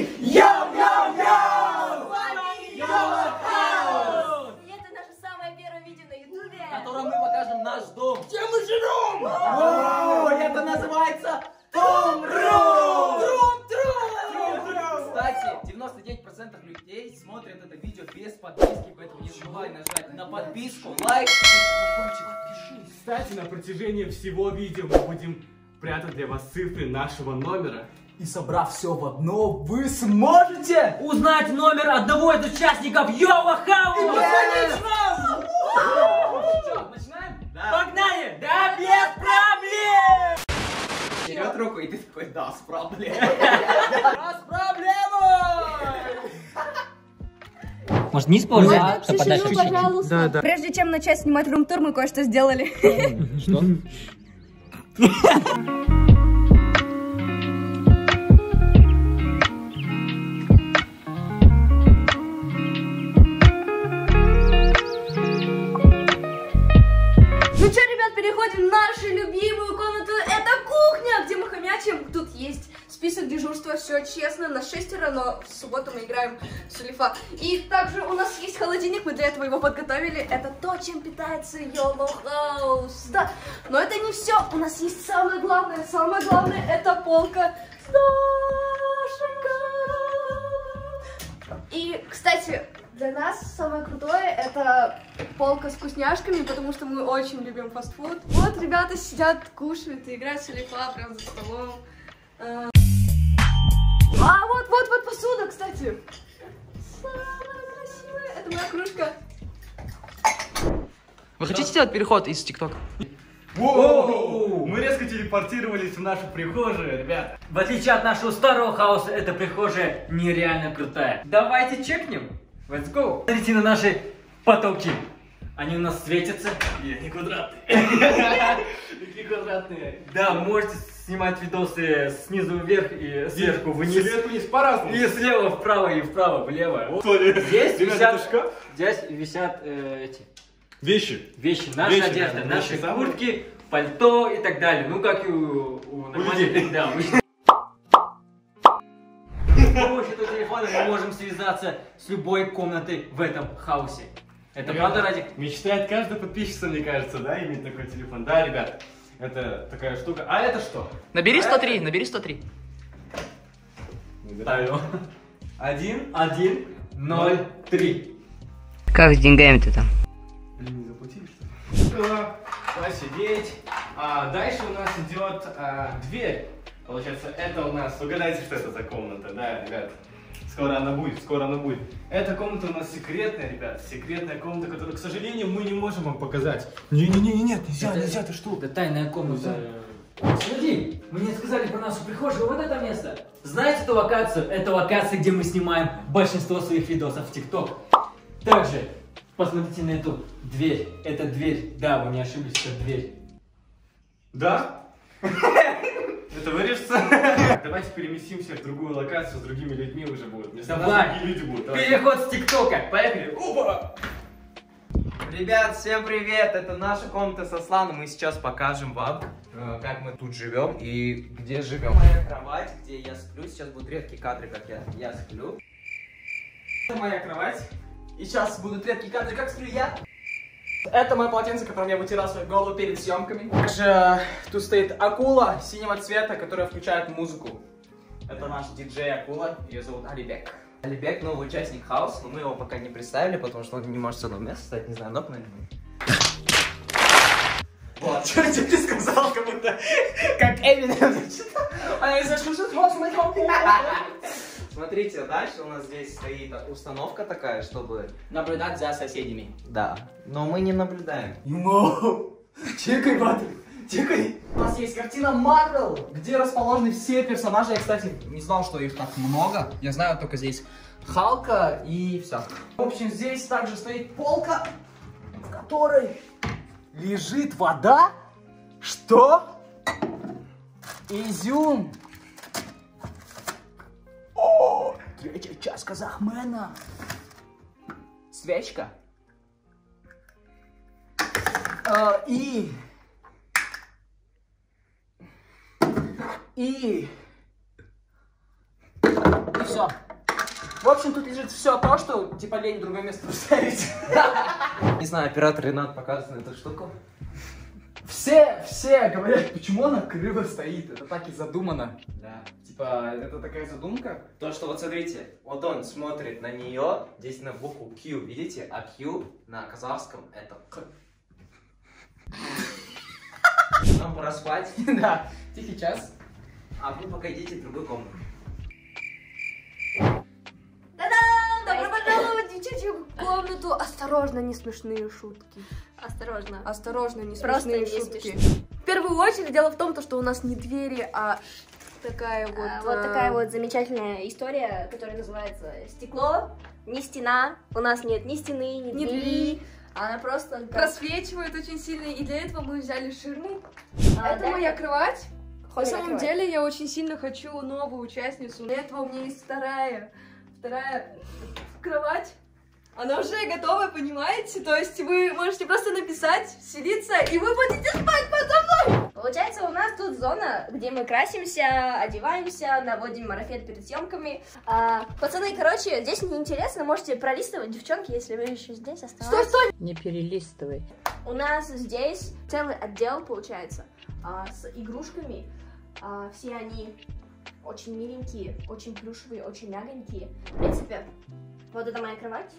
Йоу-йоу-йоу! И это наше самое первое видео на ютубе. В котором мы покажем наш дом. Где мы живем? О, это называется room tour! Кстати, 99% людей смотрят это видео без подписки, поэтому не забывай нажать на подписку, лайк и колокольчик. Подпишись. Кстати, на протяжении всего видео мы будем прятать для вас цифры нашего номера. И собрав все в одно, вы сможете Узнать номер одного из участников Йова Хауса! позвонить нам! Что, начинаем? Погнали! Да без проблем! Вперед руку, и ты такой, да, с проблемой. С проблемой! Может не использовать? чтобы подальше чуть-чуть? пожалуйста. Прежде чем начать снимать рум-тур, мы кое-что сделали. Что? в нашу любимую комнату. Это кухня, где мы хомячим. Тут есть список дежурства, все честно, на шестеро, но в субботу мы играем в Сулифа. И также у нас есть холодильник, мы для этого его подготовили. Это то, чем питается Йоло Хаус. Да, но это не все. У нас есть самое главное. Самое главное это полка с дошиком. И, кстати, для нас самое крутое это полка с вкусняшками, потому что мы очень любим фастфуд. Вот ребята сидят, кушают и играют в Сулифа прям за столом. А, а, вот, вот, вот посуда, кстати. Самая красивая. Это моя кружка. Вы хотите сделать переход из ТикТока? Воу! Мы резко телепортировались в нашу прихожую, ребят. В отличие от нашего старого хаоса, эта прихожая нереально крутая. Давайте чекнем. Let's go. Смотрите на наши потолки. Они у нас светятся. И они квадратные. Такие квадратные. Да, можете снимать видосы снизу вверх и сверху вниз. Сверху вниз по-разному. И слева вправо, и вправо влево. Здесь висят, здесь висят э, эти Вещи. вещи, Вещи, одежда, да, наши куртки, пальто и так далее. Ну, как и у, у нормальных-. Да, телефона мы можем связаться с любой комнатой в этом хаосе. Это правда, Радик? Мечтает каждая подписчица, мне кажется, да, иметь такой телефон. Да, ребят, это такая штука. А это что? Набери 103, набери 103. Набираю. Один. Один, ноль, три. Как с деньгами-то там? Блин, не заплатили, что ли? Школа, давай сидеть. А дальше у нас идет а, дверь. Получается, это у нас... Угадайте, что это за комната, да, ребят? Скоро она будет, скоро она будет. Эта комната у нас секретная, ребят. Секретная комната, которую, к сожалению, мы не можем вам показать. Не-не-не, нет, нельзя, Это- нельзя, ты что? Это тайная комната. Смотри, мне сказали про нашу прихожую, вот это место. Знаете эту локацию? Это локация, где мы снимаем большинство своих видосов в ТикТок. Также, посмотрите на эту дверь. Это дверь. Да, вы не ошиблись, это дверь. Да? Это вырежется? Давайте переместимся в другую локацию, с другими людьми уже будут. Нас Давай. другие люди будут. Давай. Переход с ТикТока. Поехали. Опа! Ребят, всем привет! Это наша комната со Сланом. Мы сейчас покажем вам, э, как мы тут живем и где живем. Моя кровать, где я сплю. Сейчас будут редкие кадры, как я, я сплю. Это моя кровать. И сейчас будут редкие кадры, как сплю я. Это мое полотенце, которым я вытирал свою голову перед съемками. Также э, тут стоит акула синего цвета, которая включает музыку. Это наш диджей акула. Ее зовут Алибек. Алибек новый участник хаос, но мы его пока не представили, потому что он не может с одного места стать, не знаю, ног, наверное. Вот, что тебе сказал, как будто, как Эминем зачитал. А я слышу, Смотрите, дальше у нас здесь стоит установка такая, чтобы... Наблюдать за соседями. Да, но мы не наблюдаем. Ему! Чекай, Патрик! Чекай! У нас есть картина Марвел, где расположены все персонажи. Я, кстати, не знал, что их так много. Я знаю только здесь Халка и все. В общем, здесь также стоит полка, в которой лежит вода. Что? Изюм. О, третья часть Казахмена. Свечка. А, и... И... И все. В общем, тут лежит все то, что типа лень в другое место поставить. Не знаю, оператор Ренат показывает эту штуку. Все, все говорят, почему она криво стоит. Это так и задумано. Да. Типа, это такая задумка. То, что вот смотрите, вот он смотрит на нее, здесь на букву Q, видите? А Q на казахском это К. Нам пора спать, Да, тихий час. а вы пока идите в другую комнату. Та-дам! Добро пожаловать в девчачью комнату. Осторожно, не смешные шутки. Осторожно. Осторожно, не Просто смешные не шутки. В первую очередь, дело в том, то, что у нас не двери, а такая вот... А, вот э, такая вот замечательная история, которая называется «Стекло, не стена». У нас нет ни стены, ни, двери. двери. Она просто... как- Просвечивает очень сильно, и для этого мы взяли ширму. А, Это да, моя кровать. На ходит самом кровать. деле я очень сильно хочу новую участницу. Для этого у меня есть вторая, вторая кровать. Она уже готова, понимаете? То есть вы можете просто написать, селиться, и вы будете спать потом. Получается, у нас тут зона, где мы красимся, одеваемся, наводим марафет перед съемками. А, пацаны, короче, здесь неинтересно, можете пролистывать, девчонки, если вы еще здесь Стой, оставайтесь. стой! Не перелистывай. У нас здесь целый отдел, получается, а, с игрушками. А, все они очень миленькие, очень плюшевые, очень мягонькие. В принципе, вот это моя кровать.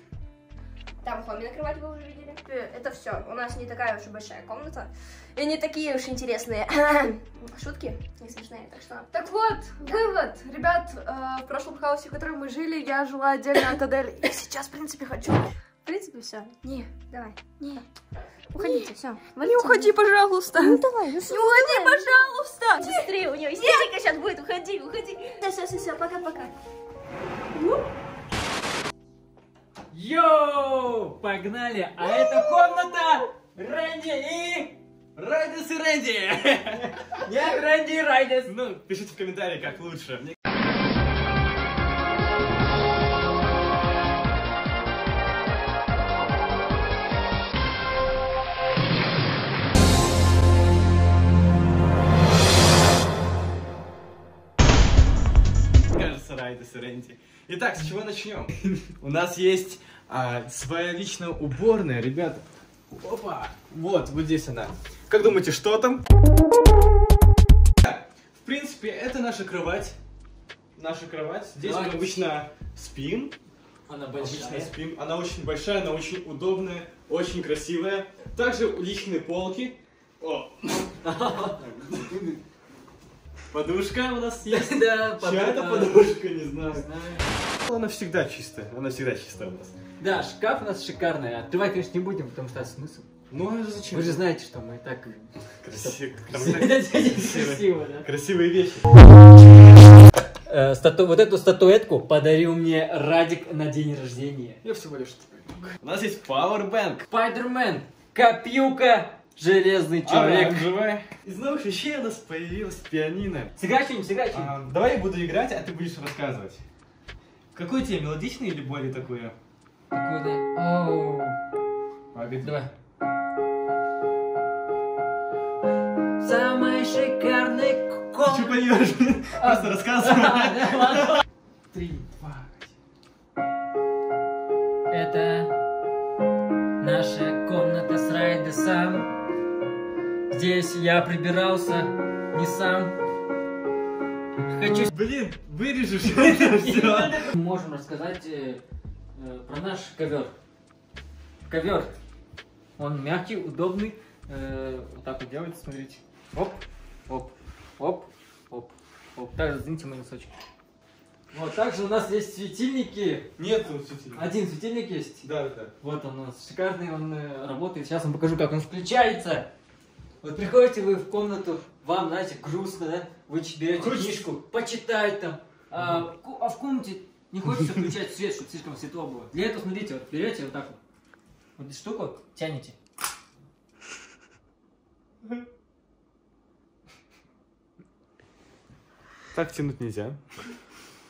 Там Хомина кровать вы уже видели. Э, Это все. У нас не такая уж и большая комната. И не такие уж интересные шутки, не смешные, так что... Так вот, вывод. Ребят, э, в прошлом хаосе, в котором мы жили, я жила отдельно от Адель. И сейчас, в принципе, хочу. В принципе, все. Не, Давай. Не. Уходите, все. не уходи, пожалуйста. Ну давай, ну Не уходи, пожалуйста. Быстрее, у нее истерика сейчас будет. Уходи, уходи. Все, все, все, пока-пока. Йоу, погнали! А это комната Рэнди и... Райдес и Рэнди! Нет, Рэнди и Райдес. Ну, пишите в комментарии, как лучше. Кажется, Райдес и Рэнди. Итак, с чего начнем? У нас есть а, своя личная уборная, ребята. Опа! Вот, вот здесь она. Как думаете, что там? В принципе, это наша кровать. Наша кровать. Здесь мы Кровать. обычно спим. Она Обычно большая. спим. Она очень большая, она очень удобная, очень красивая. Также личные полки. О! Подушка у нас есть. Да, Чья это подушка, не знаю. Не знаю. Она всегда чистая. Она всегда чистая у нас. Да, шкаф у нас шикарный. Открывать, конечно, не будем, потому что а смысл. Ну а зачем? Вы же знаете, что мы так... Красиво. Красиво, да? Красивые вещи. Э, стату- Вот эту статуэтку подарил мне Радик на день рождения. Я всего лишь У нас есть Powerbank. Спайдермен, копилка, железный человек. Оранжевая. Из новых вещей у нас появилась пианино. Сыграй что-нибудь, сыграй что-нибудь. А, давай я буду играть, а ты будешь рассказывать. Какой тебе, мелодичный или более такое? Какой-то... Оу. Погоди. Давай. Самый шикарный Ты ком... что поешь? Просто рассказывай. Здесь я прибирался не сам. Хочу... Блин, вырежешь это все. Можем рассказать э, э, про наш ковер. Ковер. Он мягкий, удобный. Э, вот так вот делается, смотрите. Оп, оп, оп, оп, оп. Также зацените мои носочки. Вот, также у нас есть светильники. Нет, все Один светильник есть. Да, да. Вот он у нас шикарный, он работает. Сейчас вам покажу, как он включается. Вот приходите вы в комнату, вам, знаете, грустно, да? Вы берете Хочется. книжку, почитать там. А, а в комнате не хочется включать свет, чтобы слишком светло было. Для этого, смотрите, вот берете вот так вот. Вот эту штуку тянете. Так тянуть нельзя.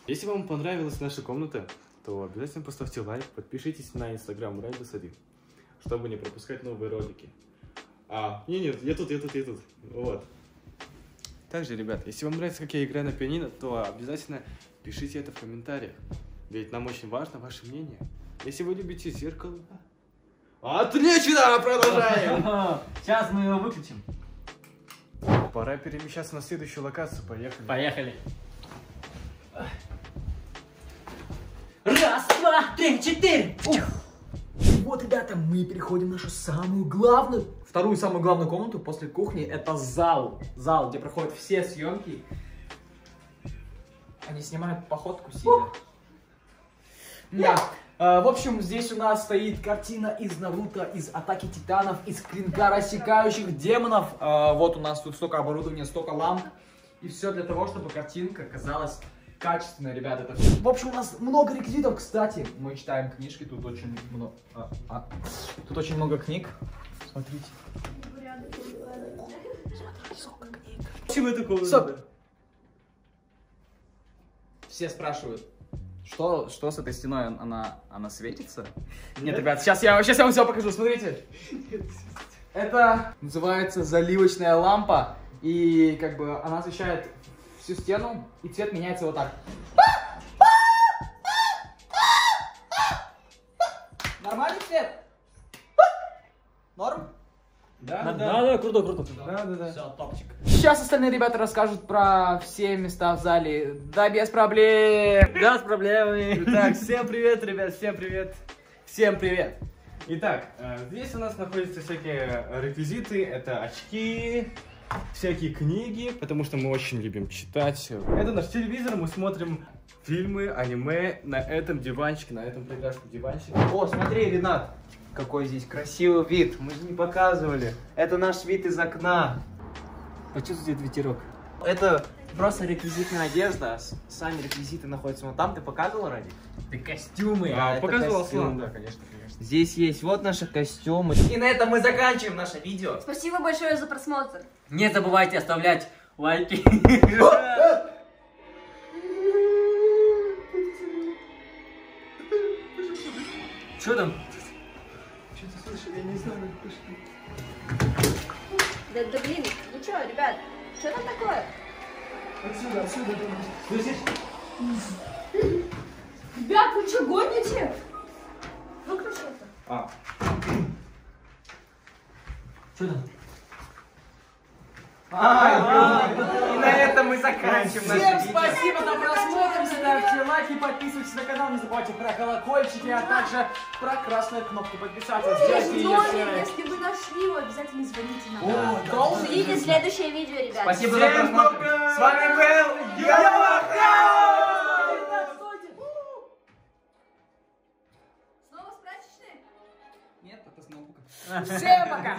Если вам понравилась наша комната, то обязательно поставьте лайк, подпишитесь на инстаграм Райдус1, чтобы не пропускать новые ролики. А, не, нет, я тут, я тут, я тут. Вот. Также, ребят, если вам нравится, как я играю на пианино, то обязательно пишите это в комментариях. Ведь нам очень важно ваше мнение. Если вы любите зеркало... Отлично! Продолжаем! Сейчас мы его выключим. Пора перемещаться на следующую локацию. Поехали. Поехали. Раз, два, три, четыре. Ух. И вот, ребята, мы переходим в нашу самую главную, вторую самую главную комнату после кухни. Это зал. Зал, где проходят все съемки. Они снимают походку сидя. Да. Э, В общем, здесь у нас стоит картина из Наруто, из Атаки Титанов, из клинка рассекающих демонов. Э, Вот у нас тут столько оборудования, столько ламп. И все для того, чтобы картинка казалась качественной, ребята. Это- В общем, у нас много реквизитов, кстати. Мы читаем книжки, тут очень много... Тут очень много книг. Смотрите. Почему я такого? Стоп. Все спрашивают, что, что с этой стеной, она, она светится? Нет, ребят, сейчас я, сейчас я вам все покажу, смотрите. Это называется заливочная лампа, и как бы она освещает всю стену, и цвет меняется вот так. Нормальный цвет? Норм? Да, Да, да, круто, круто. Да, да, да. Все, топчик. Сейчас остальные ребята расскажут про все места в зале. Да, без проблем. Да, с проблемами. Итак, всем привет, ребят, всем привет. Всем привет. Итак, э, здесь у нас находятся всякие реквизиты. Это очки, всякие книги, потому что мы очень любим читать. Это наш телевизор, мы смотрим фильмы, аниме на этом диванчике, на этом прекрасном диванчике. О, смотри, Ренат, какой здесь красивый вид. Мы же не показывали. Это наш вид из окна. Почувствуйте этот ветерок. Это просто реквизитная одежда. а Сами реквизиты находятся вон там. Ты показывал, Ради? Это костюмы. А, это показывал костюм. Да, конечно, конечно. Здесь есть вот наши костюмы. И на этом мы заканчиваем наше видео. Спасибо большое за просмотр. Не забывайте оставлять лайки. Что там? Да, да блин, ну чё, ребят, что там такое? Слышишь? Ребят, вы что, гоните? Выключи это. А, Что там? И на этом мы заканчиваем наше Всем спасибо за просмотр, ставьте лайки, подписывайтесь на канал, не забывайте про колокольчики, а также про красную кнопку подписаться. Сделайте ее если вы нашли его, обязательно звоните нам. Ждите следующее видео, ребят. Спасибо за Всем просмотр. пока! С вами был Йоха! Всем пока!